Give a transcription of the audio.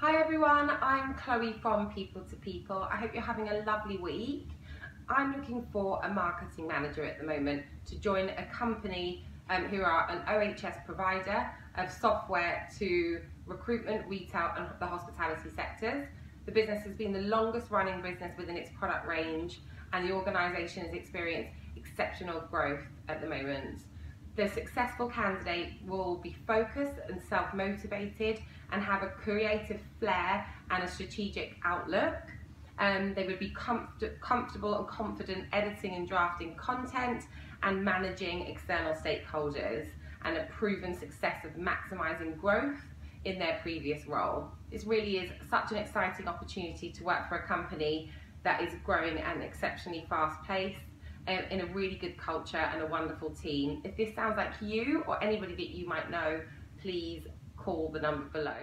Hi everyone, I'm Chloe from People to People. I hope you're having a lovely week. I'm looking for a marketing manager at the moment to join a company um, who are an OHS provider of software to recruitment, retail and the hospitality sectors. The business has been the longest running business within its product range and the organisation has experienced exceptional growth at the moment. The successful candidate will be focused and self-motivated and have a creative flair and a strategic outlook. Um, they would be comfort comfortable and confident editing and drafting content and managing external stakeholders and a proven success of maximising growth in their previous role. This really is such an exciting opportunity to work for a company that is growing at an exceptionally fast pace um, in a really good culture and a wonderful team. If this sounds like you or anybody that you might know, please call the number below.